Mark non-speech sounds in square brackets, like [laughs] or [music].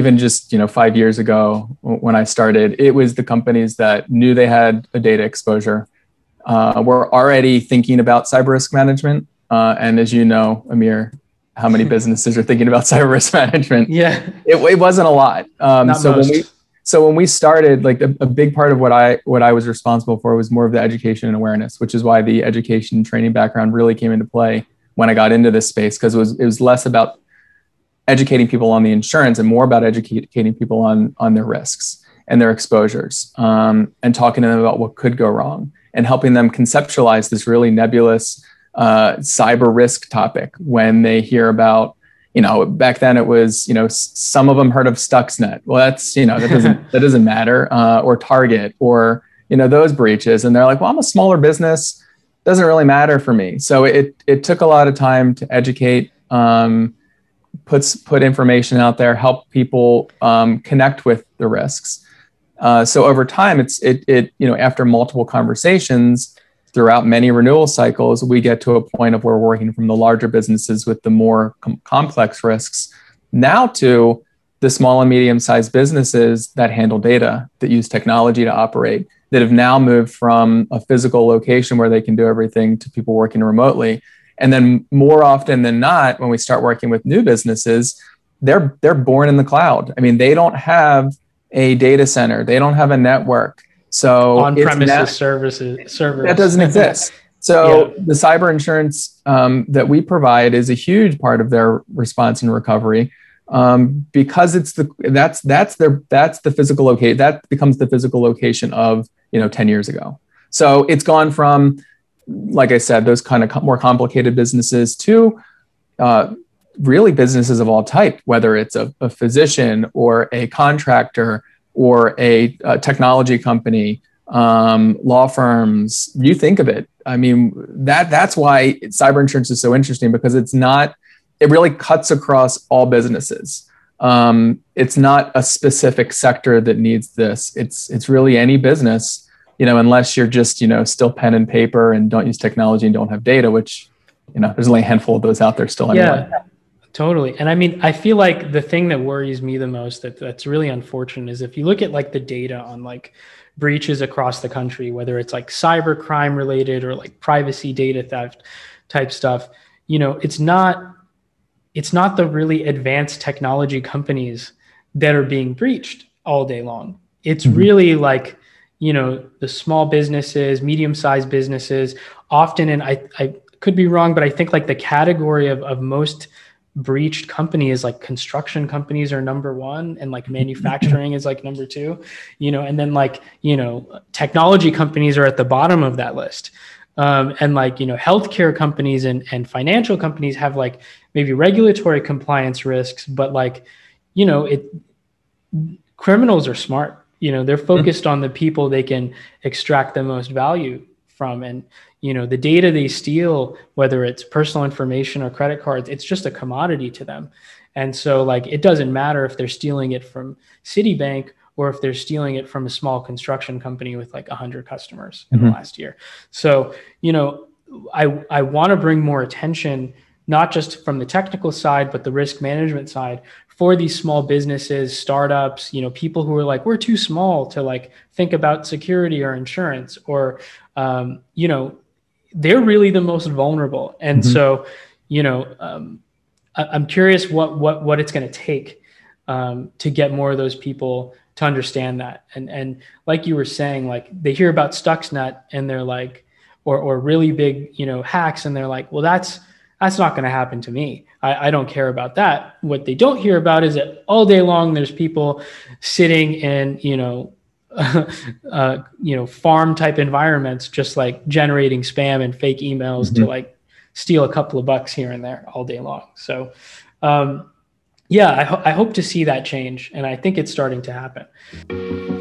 even just you know five years ago when I started, it was the companies that knew they had a data exposure, uh, were already thinking about cyber risk management, uh, and as you know, Amir, how many [laughs] businesses are thinking about [laughs] cyber risk management? Yeah, it, it wasn't a lot. Um, so most. when we so when we started, like a, a, big part of what I what I was responsible for was more of the education and awareness, which is why the education and training background really came into play when I got into this space because it was it was less about educating people on the insurance and more about educating people on on their risks and their exposures um, and talking to them about what could go wrong and helping them conceptualize this really nebulous uh, cyber risk topic when they hear about you know back then it was you know some of them heard of stuxnet. Well that's you know that doesn't [laughs] that doesn't matter uh, or target or you know those breaches. And they're like well i'm a smaller business. Doesn't really matter for me. So it it took a lot of time to educate um, puts put information out there, help people um, connect with the risks. Uh, so over time, it's it it you know after multiple conversations throughout many renewal cycles, we get to a point of where we're working from the larger businesses with the more com- complex risks now to the small and medium sized businesses that handle data that use technology to operate that have now moved from a physical location where they can do everything to people working remotely and then more often than not, when we start working with new businesses, they're they're born in the cloud. I mean, they don't have a data center, they don't have a network. So on-premises services servers that doesn't exist. So yeah. the cyber insurance um, that we provide is a huge part of their response and recovery um, because it's the that's that's their that's the physical location that becomes the physical location of you know 10 years ago. So it's gone from like I said, those kind of more complicated businesses to uh, really businesses of all type, whether it's a, a physician or a contractor or a, a technology company, um, law firms. You think of it. I mean, that that's why cyber insurance is so interesting because it's not. It really cuts across all businesses. Um, it's not a specific sector that needs this. It's it's really any business you know, unless you're just, you know, still pen and paper and don't use technology and don't have data, which, you know, there's only a handful of those out there still. Anyway. Yeah, totally. And I mean, I feel like the thing that worries me the most that that's really unfortunate is if you look at like the data on like breaches across the country, whether it's like cyber crime related or like privacy data theft type stuff, you know, it's not it's not the really advanced technology companies that are being breached all day long. It's mm-hmm. really like you know the small businesses medium sized businesses. Often and I, I could be wrong but i think like the category of, of most breached companies like construction companies are number one and like manufacturing is like number two you know and then like you know technology companies are at the bottom of that list. Um, and like you know healthcare companies and, and financial companies have like maybe regulatory compliance risks but like you know it criminals are smart you know they're mm-hmm. focused on the people they can extract the most value from and you know the data they steal whether it's personal information or credit cards it's just a commodity to them and so like it doesn't matter if they're stealing it from citibank or if they're stealing it from a small construction company with like 100 customers in mm-hmm. the last year so you know i i want to bring more attention not just from the technical side but the risk management side for these small businesses, startups, you know, people who are like, we're too small to like think about security or insurance, or, um, you know, they're really the most vulnerable. And mm-hmm. so, you know, um, I, am curious what what what it's going to take um, to get more of those people to understand that. And and like you were saying, like they hear about Stuxnet and they're like, or or really big, you know, hacks, and they're like, well, that's that's not going to happen to me. I, I, don't care about that. What they don't hear about is that all day long there's people sitting in, you know, [laughs] uh, you know, farm type environments, just like generating spam and fake emails mm-hmm. to like steal a couple of bucks here and there all day long. So, um, yeah, I, ho- I hope to see that change, and I think it's starting to happen.